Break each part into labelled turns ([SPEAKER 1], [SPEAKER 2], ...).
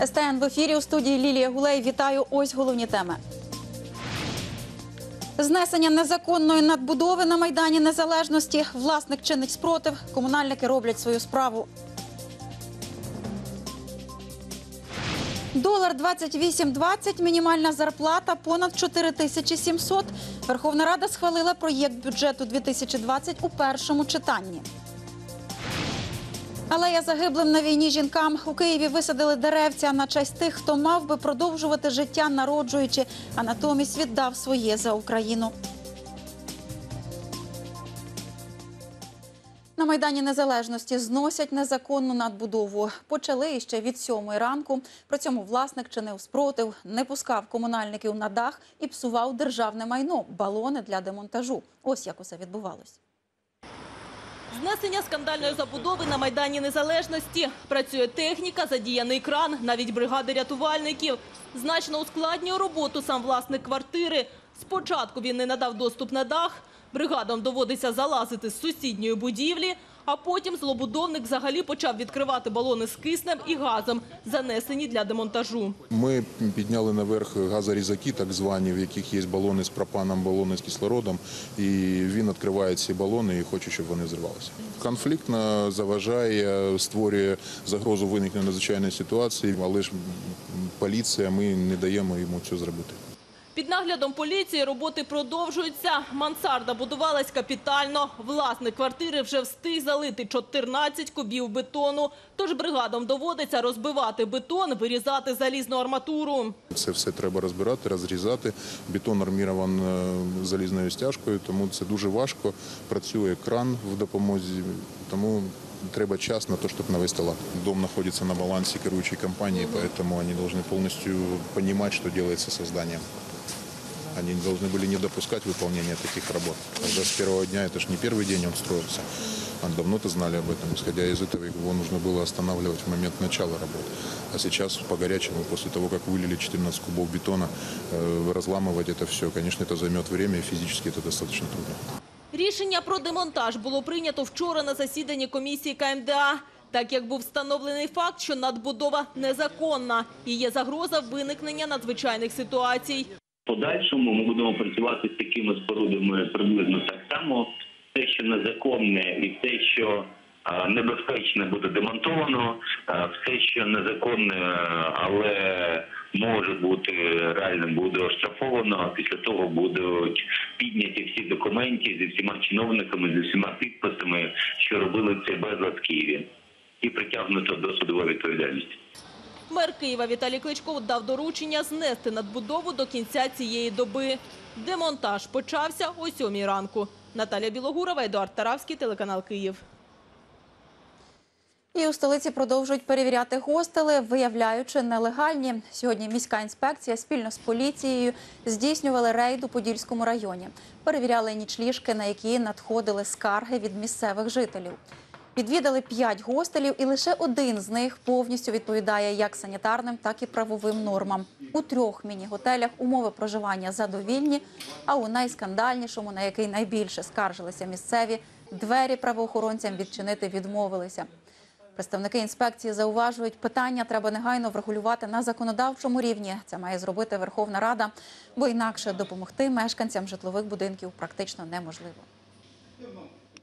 [SPEAKER 1] СТН в ефірі у студії Лілія Гулей. Вітаю. Ось головні теми. Знесення незаконної надбудови на майдані Незалежності. Власник чинить спротив. Комунальники роблять свою справу. Долар 28,20, мінімальна зарплата понад 4700. Верховна Рада схвалила проєкт бюджету 2020 у першому читанні. Алея загиблим на війні жінкам у Києві висадили деревця на честь тих, хто мав би продовжувати життя, народжуючи, а натомість віддав своє за Україну. На майдані Незалежності зносять незаконну надбудову. Почали іще від сьомої ранку. При цьому власник чинив спротив, не пускав комунальників на дах і псував державне майно балони для демонтажу. Ось як усе відбувалось.
[SPEAKER 2] Знесення скандальної забудови на Майдані Незалежності. Працює техніка, задіяний кран, навіть бригади рятувальників. Значно ускладнює роботу сам власник квартири. Спочатку він не надав доступ на дах, бригадам доводиться залазити з сусідньої будівлі, а потім злобудовник взагалі почав відкривати балони з киснем і газом, занесені для демонтажу.
[SPEAKER 3] Ми підняли наверх газорізаки, так звані, в яких є балони з пропаном, балони з кислородом, і він відкриває ці балони і хоче, щоб вони взривалися. Конфліктно заважає, створює загрозу виникнення надзвичайної ситуації, але ж поліція, ми не даємо йому цього зробити.
[SPEAKER 2] Під наглядом поліції роботи продовжуються. Мансарда будувалась капітально. Власник квартири вже встиг залити 14 кубів бетону. Тож бригадам доводиться розбивати бетон, вирізати залізну арматуру.
[SPEAKER 3] Це все треба розбирати, розрізати. Бетон армірований е, залізною стяжкою, тому це дуже важко. Працює кран в допомозі, тому треба час на те, щоб навести лад. Дом знаходиться на балансі керуючої компанії, поэтому они должны полностью понимать, что делается со зданием. Они должны были не допускать выполнения таких работ. Когда с первого дня, это же не первый день он строился, а давно-то знали об этом. Исходя из этого, его нужно было останавливать в момент начала работ. А сейчас по горячему, после того, как вылили 14 кубов бетона, э, разламывать это все, конечно, это займет время, и физически это достаточно трудно.
[SPEAKER 2] Рішення про демонтаж було прийнято вчора на засіданні комісії КМДА. Так як був встановлений факт, що надбудова незаконна і є загроза виникнення надзвичайних ситуацій.
[SPEAKER 4] Подальшому ми будемо працювати з такими спорудами приблизно так само. Те, що незаконне, і те, що небезпечне, буде демонтовано. Все, що незаконне, але може бути реальним, буде оштрафовано. Після того будуть підняті всі документи зі всіма чиновниками, зі всіма підписами, що робили цей безлад в Києві, і притягнуто до судової відповідальності.
[SPEAKER 2] Мер Києва Віталій Кличко дав доручення знести надбудову до кінця цієї доби. Демонтаж почався о сьомій ранку. Наталя Білогурова, Едуард Таравський, телеканал Київ.
[SPEAKER 1] І у столиці продовжують перевіряти гостели, виявляючи нелегальні. Сьогодні міська інспекція спільно з поліцією здійснювали рейд у Подільському районі. Перевіряли нічліжки, на які надходили скарги від місцевих жителів. Відвідали п'ять гостелів, і лише один з них повністю відповідає як санітарним, так і правовим нормам. У трьох міні-готелях умови проживання задовільні, а у найскандальнішому, на який найбільше скаржилися місцеві, двері правоохоронцям відчинити відмовилися. Представники інспекції зауважують, питання треба негайно врегулювати на законодавчому рівні. Це має зробити Верховна Рада, бо інакше допомогти мешканцям житлових будинків практично неможливо.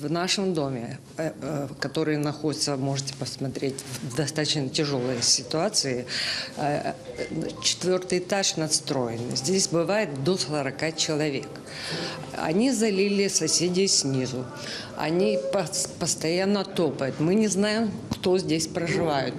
[SPEAKER 5] В нашем доме, э, э, который находится, можете посмотреть, в достаточно тяжелой ситуации, э, четвертый этаж надстроен. Здесь бывает до 40 человек. Они залили соседей снизу. Они пос- постоянно топают. Мы не знаем, кто здесь проживает.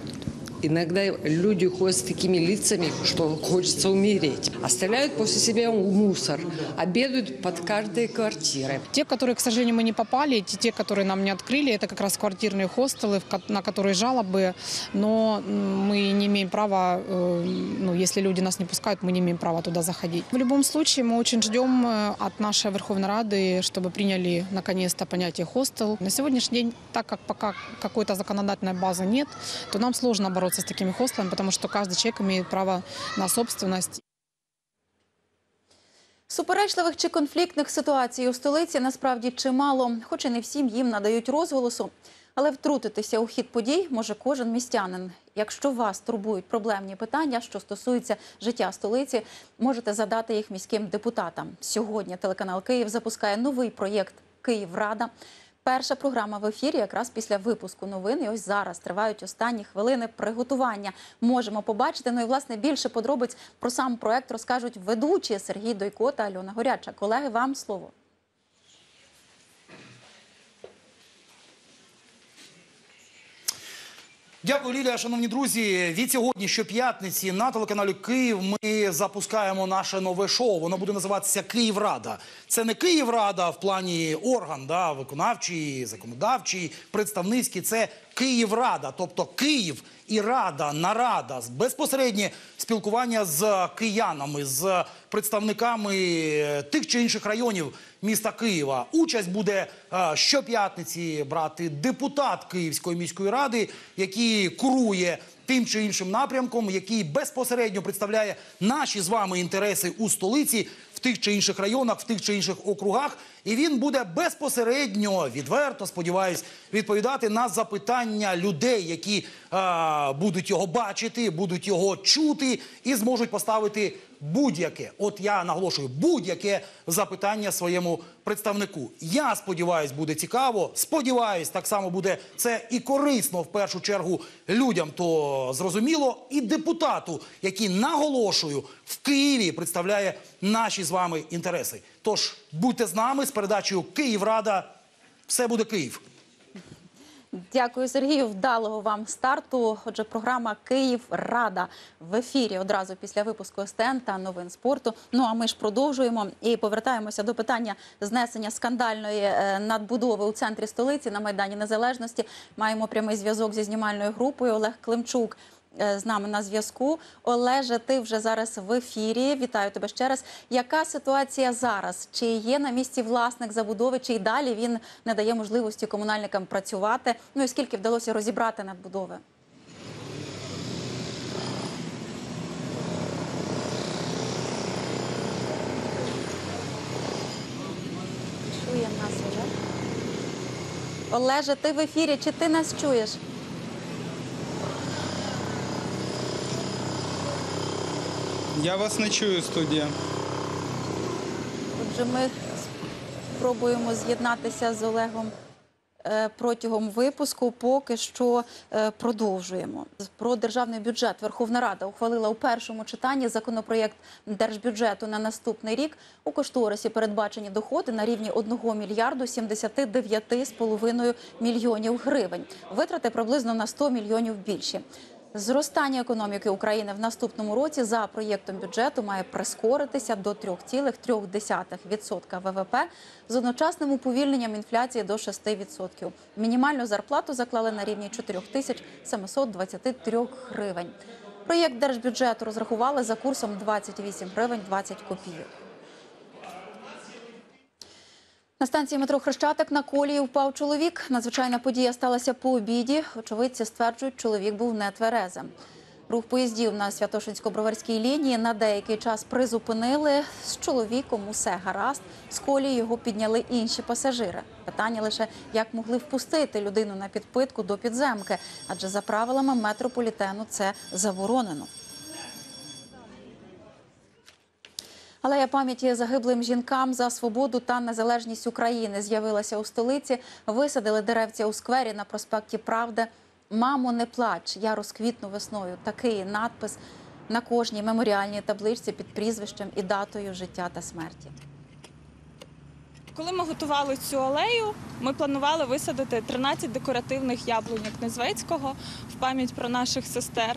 [SPEAKER 5] Иногда люди ходят с такими лицами, что хочется умереть. Оставляют после себя мусор, обедают под каждой квартирой.
[SPEAKER 6] Те, которые, к сожалению, мы не попали, те, те, которые нам не открыли, это как раз квартирные хостелы, на которые жалобы, но мы не имеем права, э, ну, если люди нас не пускают, мы не имеем права туда заходить. В любом случае, мы очень ждем э, от нашей Верховной Рады, чтобы приняли наконец-то понятие хостел. На сегодняшний день, так как пока какой-то законодательной базы нет, то нам сложно бороться с такими хостелами, потому что каждый человек имеет право на собственность.
[SPEAKER 1] Суперечливих чи конфліктних ситуацій у столиці насправді чимало, хоч і не всім їм надають розголосу. Але втрутитися у хід подій може кожен містянин. Якщо вас турбують проблемні питання, що стосуються життя столиці, можете задати їх міським депутатам. Сьогодні телеканал Київ запускає новий проєкт Київрада. Перша програма в ефірі якраз після випуску новин. І ось зараз тривають останні хвилини приготування. Можемо побачити. Ну і власне більше подробиць про сам проект розкажуть ведучі Сергій Дойко та Альона Горяча. Колеги, вам слово.
[SPEAKER 7] Дякую, Лілія. Шановні друзі. Від сьогодні, щоп'ятниці, на телеканалі Київ ми запускаємо наше нове шоу. Воно буде називатися Київрада. Це не Київрада в плані орган, да, виконавчий, законодавчий, представницький. Це Київрада, тобто Київ і Рада, нарада, безпосереднє спілкування з киянами, з представниками е, тих чи інших районів міста Києва. Участь буде е, щоп'ятниці брати депутат Київської міської ради, який курує тим чи іншим напрямком, який безпосередньо представляє наші з вами інтереси у столиці. В тих чи інших районах, в тих чи інших округах, і він буде безпосередньо відверто, сподіваюсь, відповідати на запитання людей, які е, будуть його бачити, будуть його чути і зможуть поставити будь-яке. От я наголошую, будь-яке запитання своєму представнику. Я сподіваюсь, буде цікаво. Сподіваюсь, так само буде це і корисно в першу чергу людям. То зрозуміло, і депутату, який наголошую в Києві представляє наші з вами інтереси. Тож будьте з нами з передачею Київрада. Все буде Київ.
[SPEAKER 1] Дякую, Сергію. Вдалого вам старту. Отже, програма Київ Рада в ефірі одразу після випуску СТН та новин спорту. Ну а ми ж продовжуємо і повертаємося до питання знесення скандальної е, надбудови у центрі столиці на майдані Незалежності. Маємо прямий зв'язок зі знімальною групою. Олег Климчук з нами на зв'язку. Олеже, ти вже зараз в ефірі. Вітаю тебе ще раз. Яка ситуація зараз? Чи є на місці власник забудови, чи й далі він не дає можливості комунальникам працювати? Ну і скільки вдалося розібрати надбудови? Чує нас Олег. Олеже, ти в ефірі, чи ти нас чуєш?
[SPEAKER 8] Я вас не чую, студія.
[SPEAKER 1] Отже, ми спробуємо з'єднатися з Олегом е, протягом випуску. Поки що е, продовжуємо. Про державний бюджет Верховна Рада ухвалила у першому читанні законопроєкт держбюджету на наступний рік. У кошторисі передбачені доходи на рівні 1 мільярду 79,5 мільйонів гривень. Витрати приблизно на 100 мільйонів більші. Зростання економіки України в наступному році за проєктом бюджету має прискоритися до 3,3% ВВП з одночасним уповільненням інфляції до 6%. Мінімальну зарплату заклали на рівні 4723 гривень. Проєкт держбюджету розрахували за курсом 28 гривень 20 копійок. На станції метро Хрещатик на колії впав чоловік. Надзвичайна подія сталася по обіді. Очевидці стверджують, чоловік був нетверезим. Рух поїздів на Святошинсько-Броварській лінії на деякий час призупинили. З чоловіком усе гаразд. З колії його підняли інші пасажири. Питання лише, як могли впустити людину на підпитку до підземки, адже за правилами метрополітену це заборонено. Алея пам'яті загиблим жінкам за свободу та незалежність України з'явилася у столиці. Висадили деревця у сквері на проспекті Правди. Мамо, не плач, я розквітну весною. Такий надпис на кожній меморіальній табличці під прізвищем і датою життя та смерті.
[SPEAKER 9] Коли ми готували цю алею, ми планували висадити 13 декоративних яблуньок Незвецького в пам'ять про наших сестер.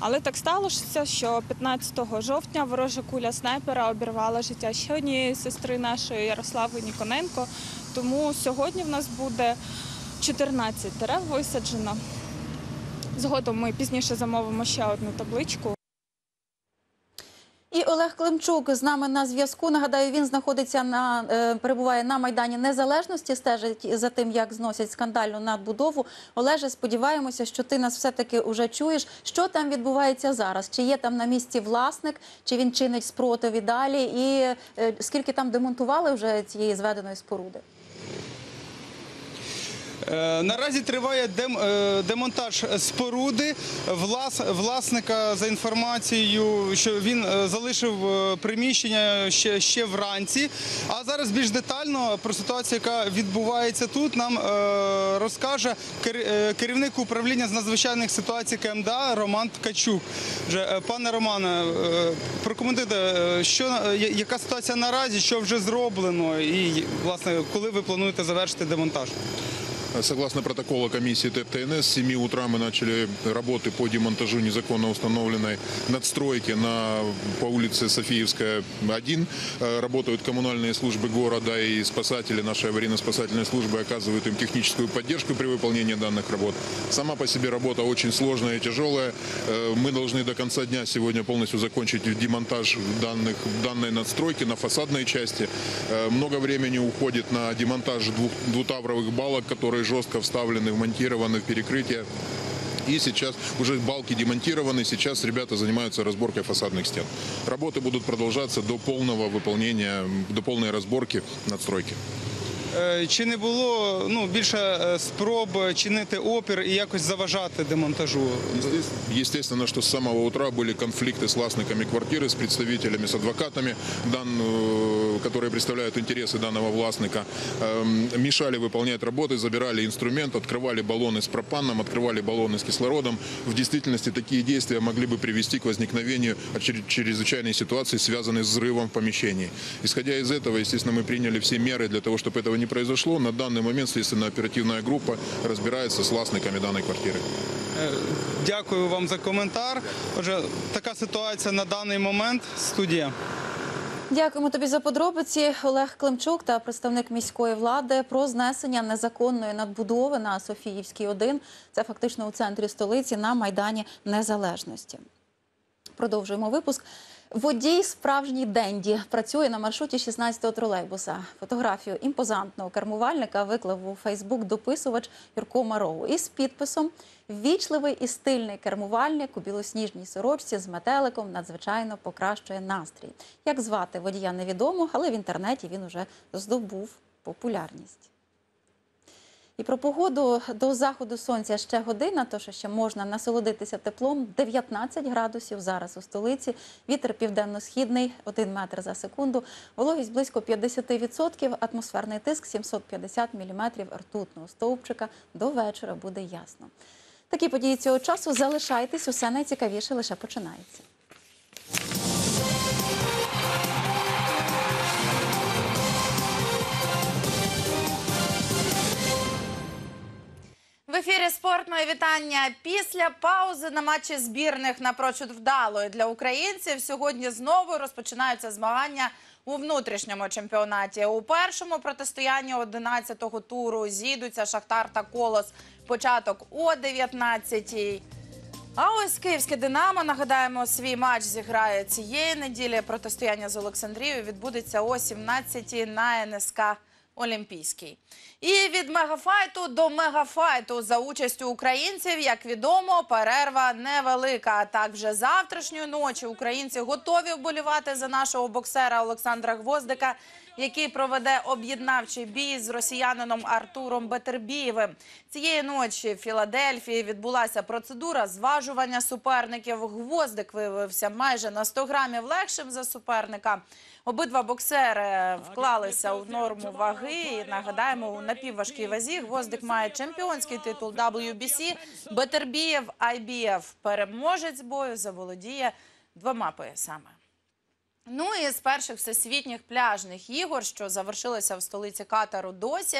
[SPEAKER 9] Але так сталося, що 15 жовтня ворожа куля снайпера обірвала життя ще однієї сестри нашої Ярослави Ніконенко. Тому сьогодні в нас буде 14 дерев висаджено. Згодом ми пізніше замовимо ще одну табличку.
[SPEAKER 1] Олег Климчук з нами на зв'язку. Нагадаю, він знаходиться на е, перебуває на майдані незалежності, стежить за тим, як зносять скандальну надбудову. Олеже, сподіваємося, що ти нас все таки уже чуєш. Що там відбувається зараз? Чи є там на місці власник, чи він чинить спротив і далі? І е, скільки там демонтували вже цієї зведеної споруди?
[SPEAKER 8] Е, Наразі триває е, демонтаж споруди. Власника за інформацією, що він е, залишив приміщення ще, вранці. А зараз більш детально про ситуацію, яка відбувається тут, нам розкаже керівник управління з надзвичайних ситуацій КМДА Роман Ткачук. Пане Романе, прокоментуйте, що яка ситуація наразі, що вже зроблено, і власне коли ви плануєте завершити демонтаж?
[SPEAKER 3] Согласно протоколу комиссии ТЭП-ТНС, с 7 утра мы начали работы по демонтажу незаконно установленной надстройки на, по улице Софиевская, 1. Э, Работают коммунальные службы города и спасатели нашей аварийно-спасательной службы оказывают им техническую поддержку при выполнении данных работ. Сама по себе работа очень сложная и тяжелая. Э, Мы должны до конца дня сегодня полностью закончить демонтаж данных, данной надстройки на фасадной части. Э, Много времени уходит на демонтаж двух, двутавровых балок, которые жестко вставлены, вмонтированы в перекрытие. И сейчас уже балки демонтированы, сейчас ребята занимаются разборкой фасадных стен. Работы будут продолжаться до полного выполнения, до полной разборки надстройки.
[SPEAKER 8] Е, Чи не було ну, більше е, спроб чинити опір і якось заважати демонтажу?
[SPEAKER 3] Естественно, что с самого утра были конфликты с властниками квартиры, с представителями, с адвокатами, дан, э, которые представляют интересы данного властника. Эм, Мешали выполнять работы, забирали инструмент, открывали баллоны с пропаном, открывали баллоны с кислородом. В действительности такие действия могли бы привести к возникновению чрезвычайной ситуации, связанной с взрывом в помещении. Исходя из этого, естественно, мы приняли все меры для того, чтобы этого не произошло. На данный момент следственно-оперативная группа разбирается с властниками данной квартиры.
[SPEAKER 8] Дякую вам за коментар. Отже, така ситуація на даний момент. Студія.
[SPEAKER 1] Дякуємо тобі за подробиці. Олег Климчук та представник міської влади про знесення незаконної надбудови на Софіївській 1. Це фактично у центрі столиці на Майдані Незалежності. Продовжуємо випуск. Водій справжній денді працює на маршруті 16-го тролейбуса. Фотографію імпозантного кермувальника виклав у Фейсбук дописувач Юрко Мароу із підписом Ввічливий і стильний кермувальник у білосніжній сорочці з метеликом надзвичайно покращує настрій. Як звати водія невідомо, але в інтернеті він уже здобув популярність. І про погоду до заходу сонця ще година, тож ще можна насолодитися теплом. 19 градусів зараз у столиці. Вітер південно-східний 1 метр за секунду. Вологість близько 50%, атмосферний тиск 750 міліметрів ртутного стовпчика. До вечора буде ясно. Такі події цього часу залишайтесь. Усе найцікавіше лише починається.
[SPEAKER 10] Ефірі спорт моє вітання. Після паузи на матчі збірних напрочуд вдалої для українців сьогодні знову розпочинаються змагання у внутрішньому чемпіонаті. У першому протистоянні 11-го туру зійдуться Шахтар та Колос. Початок о 19-й. А ось київське Динамо, нагадаємо, свій матч зіграє цієї неділі. Протистояння з Олександрією відбудеться о 17-й на НСК Олімпійський. І від мегафайту до мегафайту за участю українців, як відомо, перерва невелика. Так вже завтрашньої ночі українці готові вболівати за нашого боксера Олександра Гвоздика, який проведе об'єднавчий бій з росіянином Артуром Бетербієвим. Цієї ночі в Філадельфії відбулася процедура зважування суперників. Гвоздик виявився майже на 100 грамів легшим за суперника. Обидва боксери вклалися у норму ваги. І нагадаємо, у напівважкій вазі Гвоздик має чемпіонський титул WBC, Бетербієв IBF. Переможець бою заволодіє двома поясами. Ну і з перших всесвітніх пляжних ігор, що завершилися в столиці Катару досі,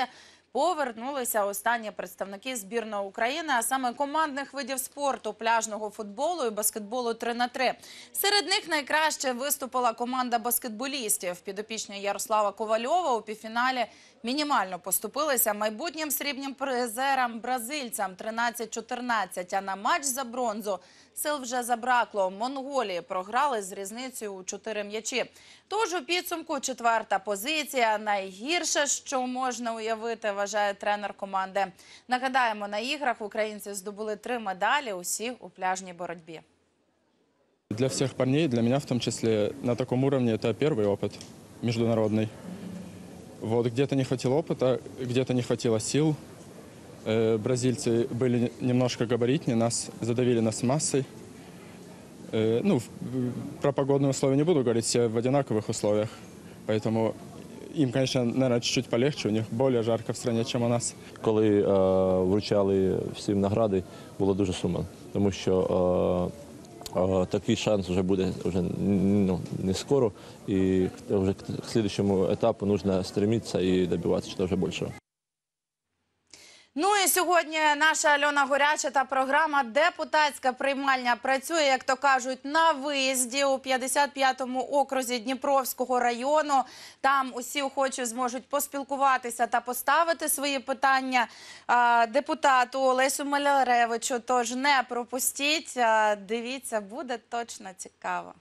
[SPEAKER 10] повернулися останні представники збірної України, а саме командних видів спорту, пляжного футболу і баскетболу 3 на 3 Серед них найкраще виступила команда баскетболістів. Підопічні Ярослава Ковальова у півфіналі мінімально поступилися майбутнім срібнім призерам бразильцям 13-14, а на матч за бронзу сил вже забракло. Монголії програли з різницею у 4 м'ячі. Тож у підсумку четверта позиція. Найгірше, що можна уявити, вважає тренер команди. Нагадаємо, на іграх українці здобули три медалі, усі у пляжній боротьбі.
[SPEAKER 11] Для всех парней, для меня в том числе, на таком уровне это первый опыт международный. Вот где-то не хватило опыта, где-то не хватило сил.
[SPEAKER 6] Э, Бразильцы были немножко габаритнее, нас задавили нас массой. Э, Ну, про погодные условия не буду говорить, все в одинаковых условиях. Поэтому им, конечно, наверное, чуть-чуть полегче, у них более жарко в стране, чем у нас.
[SPEAKER 12] Коли е, вручали всім награди, було дуже сумно, тому що такий шанс вже буде вже ну, не скоро, і вже к слідчому етапу потрібно стремитися і добиватися чогось більшого.
[SPEAKER 10] Ну і сьогодні наша Альона Горяча та програма Депутатська приймальня працює, як то кажуть, на виїзді у 55-му окрузі Дніпровського району. Там усі охочі зможуть поспілкуватися та поставити свої питання депутату Олесю Маляревичу. Тож не пропустіть. Дивіться, буде точно цікаво.